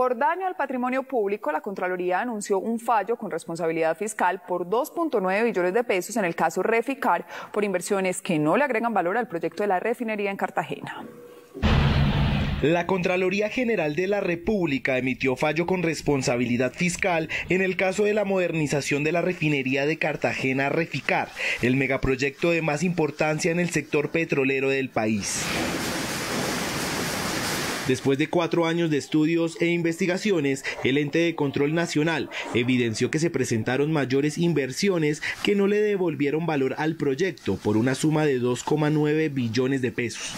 Por daño al patrimonio público, la Contraloría anunció un fallo con responsabilidad fiscal por 2.9 billones de pesos en el caso Reficar por inversiones que no le agregan valor al proyecto de la refinería en Cartagena. La Contraloría General de la República emitió fallo con responsabilidad fiscal en el caso de la modernización de la refinería de Cartagena Reficar, el megaproyecto de más importancia en el sector petrolero del país. Después de cuatro años de estudios e investigaciones, el ente de control nacional evidenció que se presentaron mayores inversiones que no le devolvieron valor al proyecto por una suma de 2,9 billones de pesos.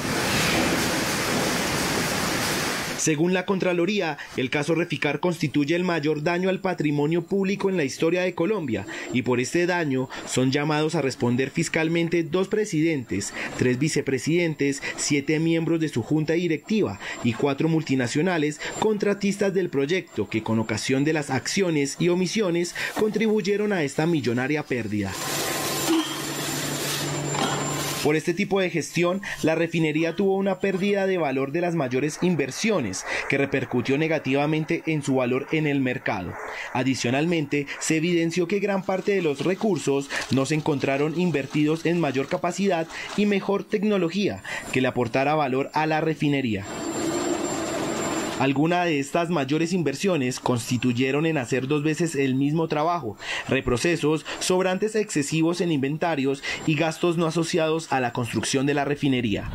Según la Contraloría, el caso Reficar constituye el mayor daño al patrimonio público en la historia de Colombia y por este daño son llamados a responder fiscalmente dos presidentes, tres vicepresidentes, siete miembros de su junta directiva y cuatro multinacionales contratistas del proyecto que con ocasión de las acciones y omisiones contribuyeron a esta millonaria pérdida. Por este tipo de gestión, la refinería tuvo una pérdida de valor de las mayores inversiones, que repercutió negativamente en su valor en el mercado. Adicionalmente, se evidenció que gran parte de los recursos no se encontraron invertidos en mayor capacidad y mejor tecnología que le aportara valor a la refinería. Algunas de estas mayores inversiones constituyeron en hacer dos veces el mismo trabajo, reprocesos, sobrantes excesivos en inventarios y gastos no asociados a la construcción de la refinería.